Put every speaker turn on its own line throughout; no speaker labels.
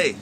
Hey!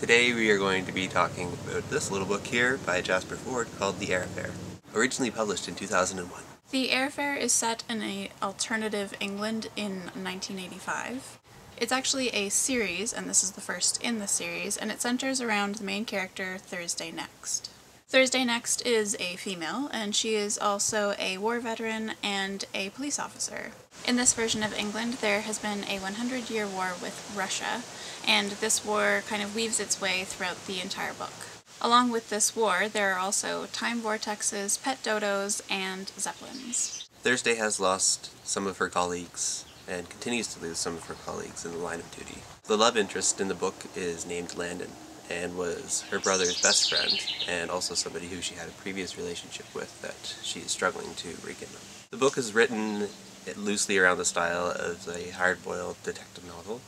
Today we are going to be talking about this little book here by Jasper Fforde called The Affair, originally published in 2001.
The Affair is set in a alternative England in 1985. It's actually a series, and this is the first in the series, and it centers around the main character, Thursday Next. Thursday Next is a female, and she is also a war veteran and a police officer. In this version of England, there has been a 100-year war with Russia, and this war kind of weaves its way throughout the entire book. Along with this war, there are also time vortexes, pet dodos, and zeppelins.
Thursday has lost some of her colleagues and continues to lose some of her colleagues in the line of duty. The love interest in the book is named Landen, and was her brother's best friend, and also somebody who she had a previous relationship with that she is struggling to rekindle. The book is written loosely around the style of a hard-boiled detective novel,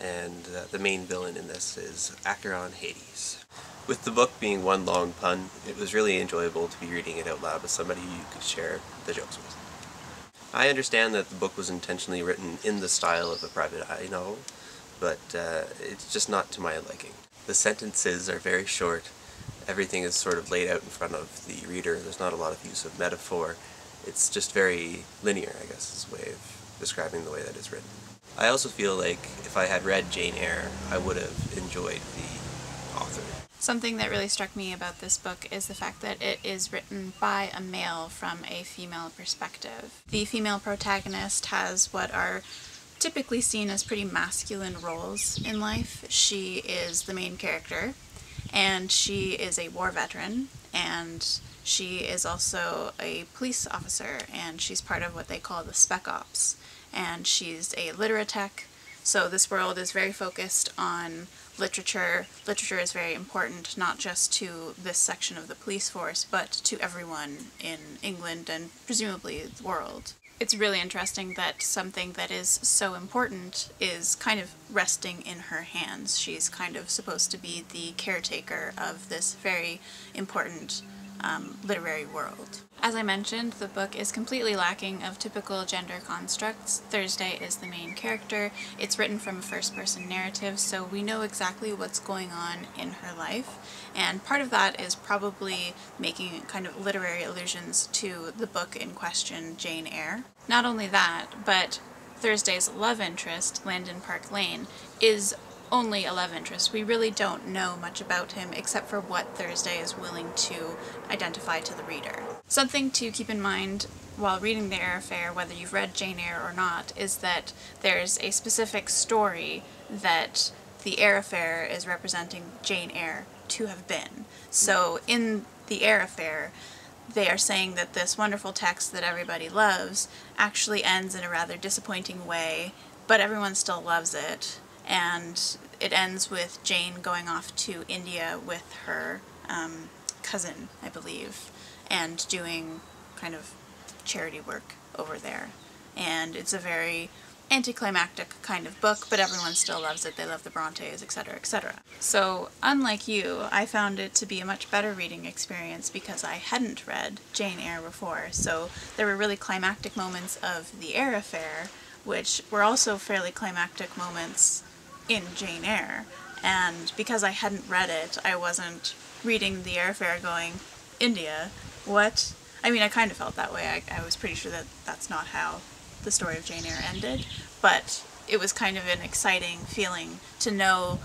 and uh, the main villain in this is Acheron Hades. With the book being one long pun, it was really enjoyable to be reading it out loud with somebody you could share the jokes with. I understand that the book was intentionally written in the style of a private eye novel, but uh, it's just not to my liking. The sentences are very short. Everything is sort of laid out in front of the reader. There's not a lot of use of metaphor. It's just very linear, I guess, is a way of describing the way that it's written. I also feel like if I had read Jane Eyre, I would have enjoyed the author.
Something that really struck me about this book is the fact that it is written by a male from a female perspective. The female protagonist has what are typically seen as pretty masculine roles in life. She is the main character, and she is a war veteran, and she is also a police officer, and she's part of what they call the Spec Ops, and she's a LiteraTec, so this world is very focused on literature. Literature is very important, not just to this section of the police force, but to everyone in England and presumably the world it's really interesting that something that is so important is kind of resting in her hands. She's kind of supposed to be the caretaker of this very important um, literary world. As I mentioned, the book is completely lacking of typical gender constructs. Thursday is the main character. It's written from a first-person narrative, so we know exactly what's going on in her life. And part of that is probably making kind of literary allusions to the book in question, Jane Eyre. Not only that, but Thursday's love interest, Landen Parke-Laine, is only a love interest. We really don't know much about him except for what Thursday is willing to identify to the reader. Something to keep in mind while reading The Eyre Affair, whether you've read Jane Eyre or not, is that there's a specific story that The Eyre Affair is representing Jane Eyre to have been. So in The Eyre Affair, they are saying that this wonderful text that everybody loves actually ends in a rather disappointing way, but everyone still loves it and it ends with Jane going off to India with her um, cousin, I believe, and doing kind of charity work over there. And it's a very anticlimactic kind of book, but everyone still loves it. They love the Brontes, etc., etc. So, unlike you, I found it to be a much better reading experience because I hadn't read Jane Eyre before. So, there were really climactic moments of the Eyre affair, which were also fairly climactic moments in Jane Eyre, and because I hadn't read it, I wasn't reading the Eyre Affair going, India, what? I mean, I kind of felt that way. I, I was pretty sure that that's not how the story of Jane Eyre ended, but it was kind of an exciting feeling to know,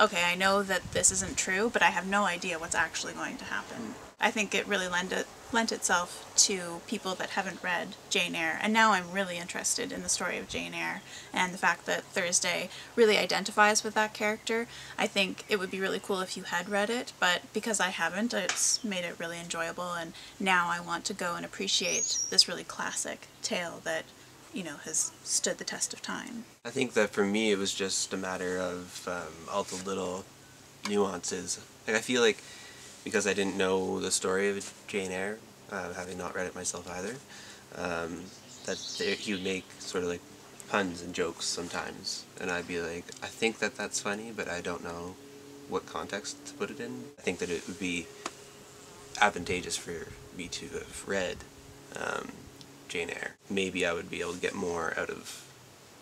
okay, I know that this isn't true, but I have no idea what's actually going to happen. I think it really lent, it, lent itself to people that haven't read Jane Eyre, and now I'm really interested in the story of Jane Eyre, and the fact that Thursday really identifies with that character. I think it would be really cool if you had read it, but because I haven't, it's made it really enjoyable, and now I want to go and appreciate this really classic tale that you know, has stood the test of time.
I think that for me it was just a matter of um, all the little nuances. Like I feel like because I didn't know the story of Jane Eyre, uh, having not read it myself either, um, that he would make sort of like puns and jokes sometimes, and I'd be like, I think that that's funny, but I don't know what context to put it in. I think that it would be advantageous for me to have read um, Jane Eyre. Maybe I would be able to get more out of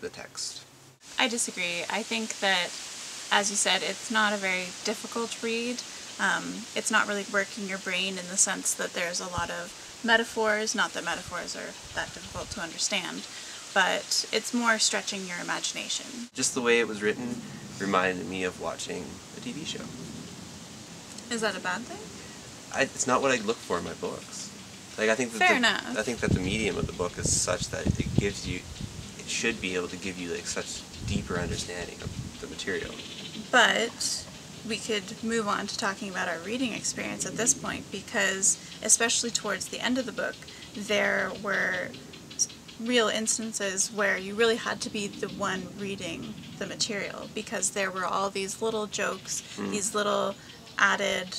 the text.
I disagree. I think that as you said, it's not a very difficult read. Um, it's not really working your brain in the sense that there's a lot of metaphors, not that metaphors are that difficult to understand, but it's more stretching your imagination.
Just the way it was written reminded me of watching a TV show.
Is that a bad thing?
I, it's not what I look for in my books. Like I think that
Fair
the,
enough.
I think that the medium of the book is such that it gives you, it should be able to give you like such deeper understanding of the material.
But we could move on to talking about our reading experience at this point because, especially towards the end of the book, there were real instances where you really had to be the one reading the material because there were all these little jokes, mm. these little added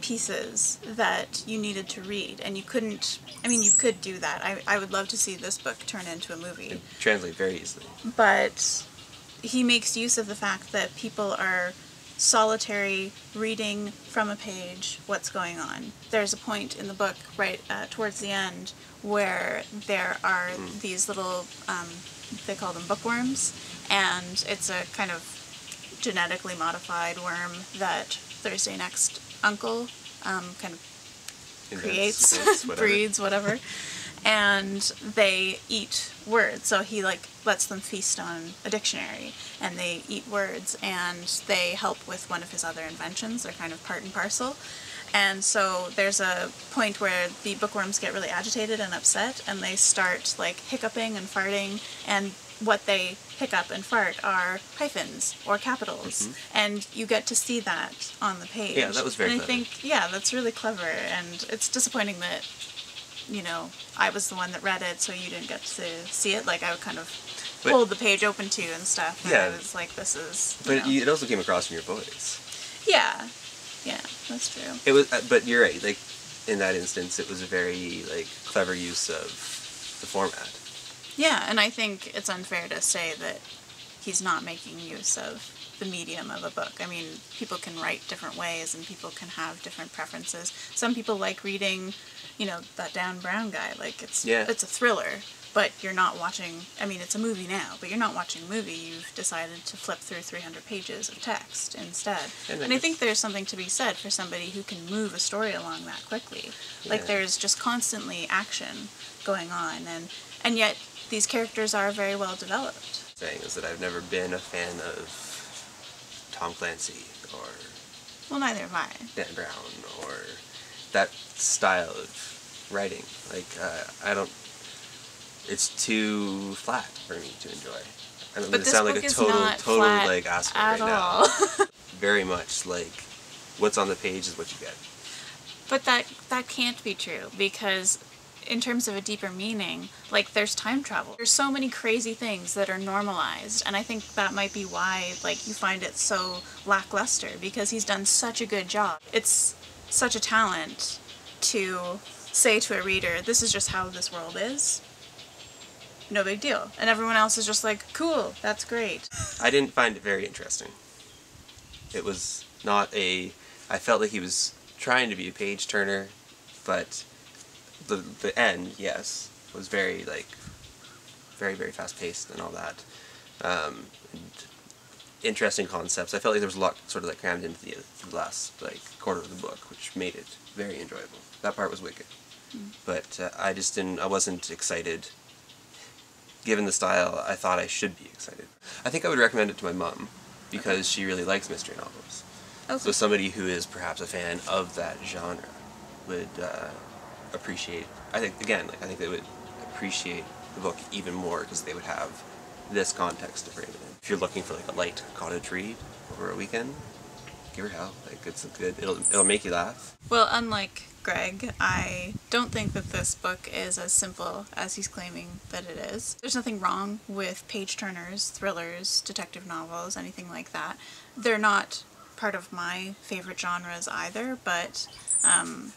pieces that you needed to read and you couldn't i mean you could do that. I, I would love to see this book turn into a movie.
It translates very easily.
but he makes use of the fact that people are solitary reading from a page what's going on. There's a point in the book right uh, towards the end where there are these little, um, they call them bookworms, and it's a kind of genetically modified worm that Thursday Next Uncle um, kind of creates, breeds, whatever. And they eat words. So he like lets them feast on a dictionary and they eat words and they help with one of his other inventions. They're kind of part and parcel. And so there's a point where the bookworms get really agitated and upset and they start like hiccuping and farting and what they hiccup and fart are hyphens or capitals. Mm-hmm. And you get to see that on the page.
Yeah, that was very
And I
clever.
think yeah, that's really clever, and it's disappointing that you know I was the one that read it, so you didn't get to see it. Like I would kind of
But-
hold the page open to you and stuff. And
Yeah.
I was like, this is. You
But
know.
it also came across in your voice.
yeah, yeah, that's true.
It was, uh, but you're right. Like in that instance, it was a very like clever use of the format.
Yeah, and I think it's unfair to say that he's not making use of the medium of a book. I mean, people can write different ways and people can have different preferences. Some people like reading, you know, that Dan Brown guy. Like it's
Yeah.
it's a thriller, but you're not watching I mean, it's a movie now, but you're not watching a movie. You've decided to flip through 300 pages of text instead.
And
And,
I
I think there's something to be said for somebody who can move a story along that quickly. Like there's just constantly action going on and and yet these characters are very well developed.
Saying is that I've never been a fan of Tom Clancy or
Well, neither have I.
Dan Brown or that style of writing. Like uh, I don't. It's too flat for me to enjoy. I don't
But this
sound
book
like a total, total like
at
right
all.
now. Very much like what's on the page is what you get.
but that that can't be true because in terms of a deeper meaning, like there's time travel. There's so many crazy things that are normalized, and I think that might be why like you find it so lackluster because he's done such a good job. It's such a talent to say to a reader, "This is just how this world is." No big deal. And everyone else is just like, "Cool, that's great."
I didn't find it very interesting. It was not a. I felt like he was trying to be a page turner, but the the end, yes, was very like very very fast paced and all that. Um, and interesting concepts. I felt like there was a lot sort of like crammed into the, the last like quarter of the book, which made it very enjoyable. That part was wicked, but uh, I just didn't. I wasn't excited given the style, I thought I should be excited. I think I would recommend it to my mom because she really likes mystery novels.
Okay.
So somebody who is perhaps a fan of that genre would uh, appreciate. I think again, like I think they would appreciate the book even more because they would have this context to bring it in. If you're looking for like a light cottage read over a weekend, give her hell. Like it's a good. It'll it'll make you laugh.
Well, unlike Greg, I don't think that this book is as simple as he's claiming that it is. There's nothing wrong with page turners, thrillers, detective novels, anything like that. They're not part of my favorite genres either, but um,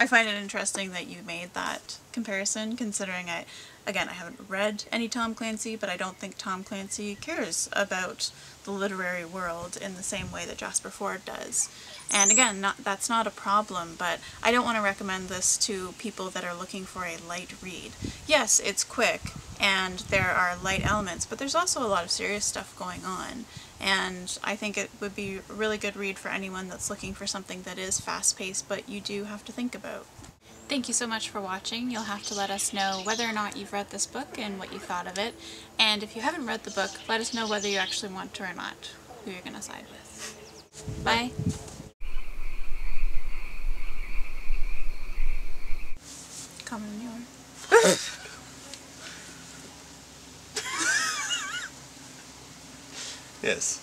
I find it interesting that you made that comparison, considering I, again, I haven't read any Tom Clancy, but I don't think Tom Clancy cares about the literary world in the same way that Jasper Fforde does. And again, not, that's not a problem, but I don't want to recommend this to people that are looking for a light read. Yes, it's quick, and there are light elements, but there's also a lot of serious stuff going on. And I think it would be a really good read for anyone that's looking for something that is fast-paced, but you do have to think about. Thank you so much for watching. You'll have to let us know whether or not you've read this book and what you thought of it. And if you haven't read the book, let us know whether you actually want to or not, who you're going to side with. Bye. Comment on your.
Yes.